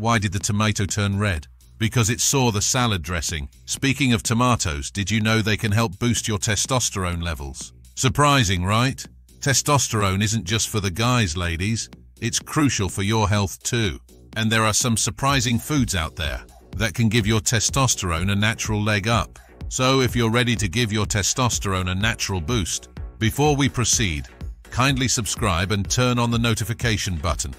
Why did the tomato turn red? Because it saw the salad dressing. Speaking of tomatoes, did you know they can help boost your testosterone levels? Surprising, right? Testosterone isn't just for the guys, ladies. It's crucial for your health too. And there are some surprising foods out there that can give your testosterone a natural leg up. So if you're ready to give your testosterone a natural boost, before we proceed, kindly subscribe and turn on the notification button.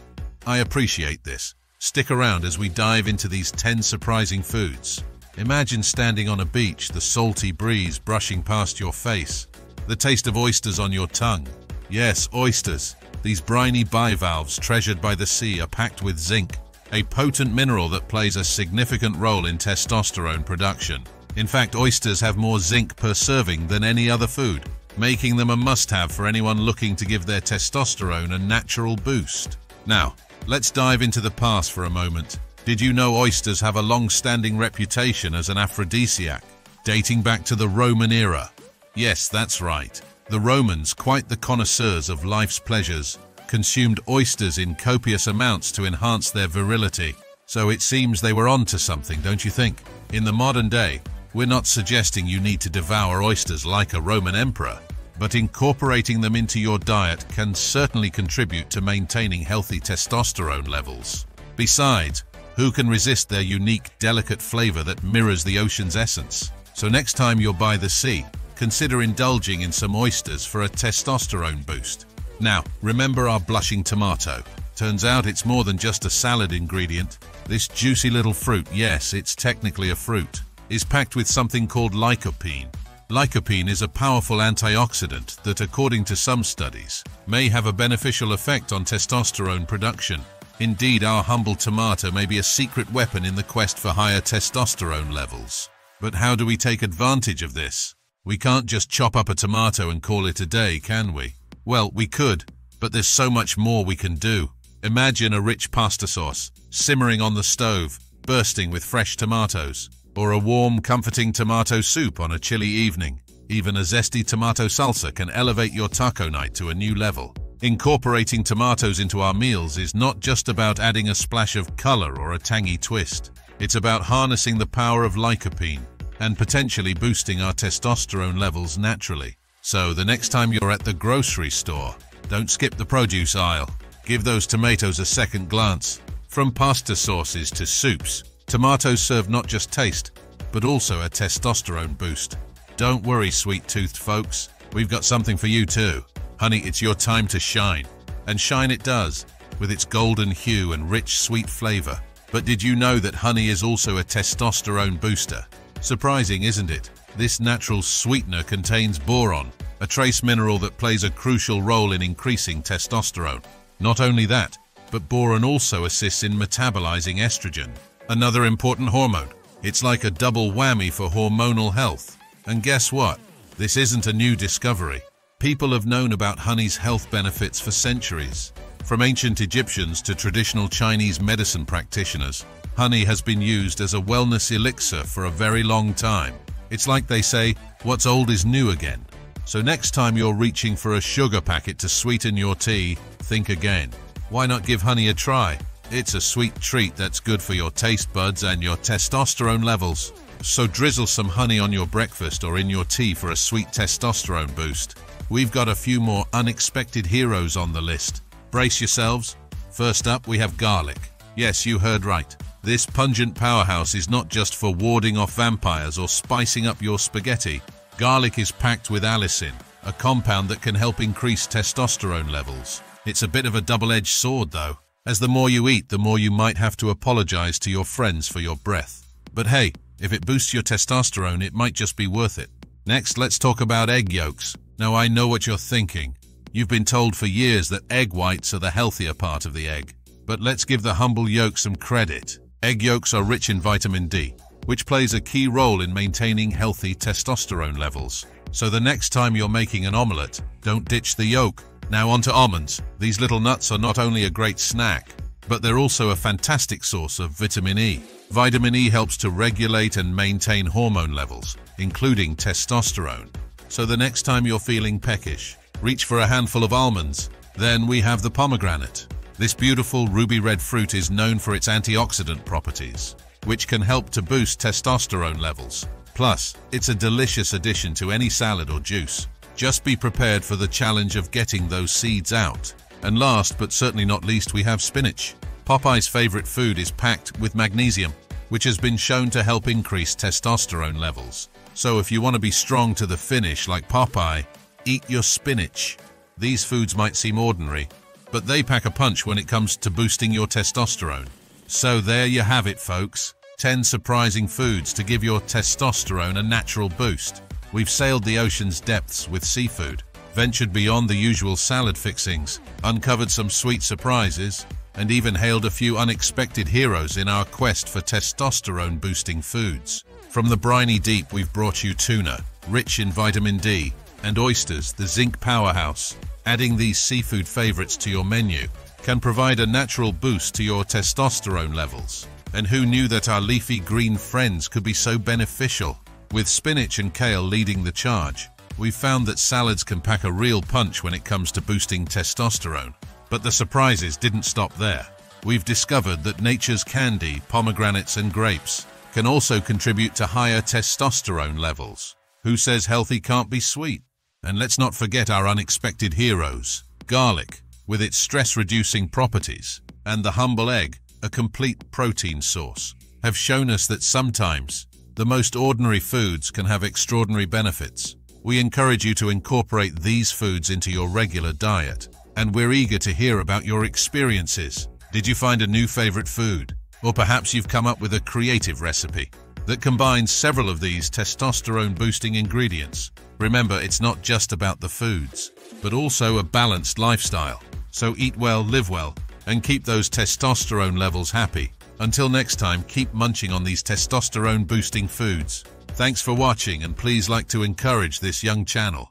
I appreciate this. Stick around as we dive into these 10 surprising foods. Imagine standing on a beach, the salty breeze brushing past your face, the taste of oysters on your tongue. Yes, oysters. These briny bivalves treasured by the sea are packed with zinc, a potent mineral that plays a significant role in testosterone production. In fact, oysters have more zinc per serving than any other food, making them a must-have for anyone looking to give their testosterone a natural boost. Now, let's dive into the past for a moment. Did you know oysters have a long-standing reputation as an aphrodisiac, dating back to the Roman era? Yes, that's right. The Romans, quite the connoisseurs of life's pleasures, consumed oysters in copious amounts to enhance their virility. So it seems they were onto something, don't you think? In the modern day, we're not suggesting you need to devour oysters like a Roman emperor, but incorporating them into your diet can certainly contribute to maintaining healthy testosterone levels. Besides, who can resist their unique, delicate flavor that mirrors the ocean's essence? So next time you're by the sea, consider indulging in some oysters for a testosterone boost. Now, remember our blushing tomato. Turns out it's more than just a salad ingredient. This juicy little fruit, yes, it's technically a fruit, is packed with something called lycopene. Lycopene is a powerful antioxidant that, according to some studies, may have a beneficial effect on testosterone production. Indeed, our humble tomato may be a secret weapon in the quest for higher testosterone levels. But how do we take advantage of this? We can't just chop up a tomato and call it a day, can we? Well, we could, but there's so much more we can do. Imagine a rich pasta sauce, simmering on the stove, bursting with fresh tomatoes or a warm, comforting tomato soup on a chilly evening. Even a zesty tomato salsa can elevate your taco night to a new level. Incorporating tomatoes into our meals is not just about adding a splash of color or a tangy twist. It's about harnessing the power of lycopene and potentially boosting our testosterone levels naturally. So the next time you're at the grocery store, don't skip the produce aisle. Give those tomatoes a second glance. From pasta sauces to soups, Tomatoes serve not just taste, but also a testosterone boost. Don't worry, sweet-toothed folks. We've got something for you too. Honey, it's your time to shine. And shine it does, with its golden hue and rich, sweet flavor. But did you know that honey is also a testosterone booster? Surprising, isn't it? This natural sweetener contains boron, a trace mineral that plays a crucial role in increasing testosterone. Not only that, but boron also assists in metabolizing estrogen, another important hormone. It's like a double whammy for hormonal health. And guess what? This isn't a new discovery. People have known about honey's health benefits for centuries. From ancient Egyptians to traditional Chinese medicine practitioners, honey has been used as a wellness elixir for a very long time. It's like they say, what's old is new again. So next time you're reaching for a sugar packet to sweeten your tea, think again. Why not give honey a try? It's a sweet treat that's good for your taste buds and your testosterone levels. So drizzle some honey on your breakfast or in your tea for a sweet testosterone boost. We've got a few more unexpected heroes on the list. Brace yourselves. First up, we have garlic. Yes, you heard right. This pungent powerhouse is not just for warding off vampires or spicing up your spaghetti. Garlic is packed with allicin, a compound that can help increase testosterone levels. It's a bit of a double-edged sword, though as the more you eat, the more you might have to apologize to your friends for your breath. But hey, if it boosts your testosterone, it might just be worth it. Next, let's talk about egg yolks. Now, I know what you're thinking. You've been told for years that egg whites are the healthier part of the egg. But let's give the humble yolk some credit. Egg yolks are rich in vitamin D, which plays a key role in maintaining healthy testosterone levels. So the next time you're making an omelette, don't ditch the yolk. Now on to almonds. These little nuts are not only a great snack, but they're also a fantastic source of vitamin E. Vitamin E helps to regulate and maintain hormone levels, including testosterone. So the next time you're feeling peckish, reach for a handful of almonds. Then we have the pomegranate. This beautiful ruby red fruit is known for its antioxidant properties, which can help to boost testosterone levels. Plus, it's a delicious addition to any salad or juice. Just be prepared for the challenge of getting those seeds out. And last but certainly not least, we have spinach. Popeye's favorite food is packed with magnesium, which has been shown to help increase testosterone levels. So if you want to be strong to the finish like Popeye, eat your spinach. These foods might seem ordinary, but they pack a punch when it comes to boosting your testosterone. So there you have it, folks. 10 surprising foods to give your testosterone a natural boost. We've sailed the ocean's depths with seafood, ventured beyond the usual salad fixings, uncovered some sweet surprises, and even hailed a few unexpected heroes in our quest for testosterone-boosting foods. From the briny deep, we've brought you tuna, rich in vitamin D, and oysters, the zinc powerhouse. Adding these seafood favorites to your menu can provide a natural boost to your testosterone levels. And who knew that our leafy green friends could be so beneficial? With spinach and kale leading the charge, we've found that salads can pack a real punch when it comes to boosting testosterone. But the surprises didn't stop there. We've discovered that nature's candy, pomegranates and grapes can also contribute to higher testosterone levels. Who says healthy can't be sweet? And let's not forget our unexpected heroes. Garlic, with its stress-reducing properties, and the humble egg, a complete protein source, have shown us that sometimes the most ordinary foods can have extraordinary benefits. We encourage you to incorporate these foods into your regular diet and we're eager to hear about your experiences. Did you find a new favorite food? Or perhaps you've come up with a creative recipe that combines several of these testosterone-boosting ingredients. Remember, it's not just about the foods, but also a balanced lifestyle. So eat well, live well, and keep those testosterone levels happy. Until next time, keep munching on these testosterone-boosting foods. Thanks for watching and please like to encourage this young channel.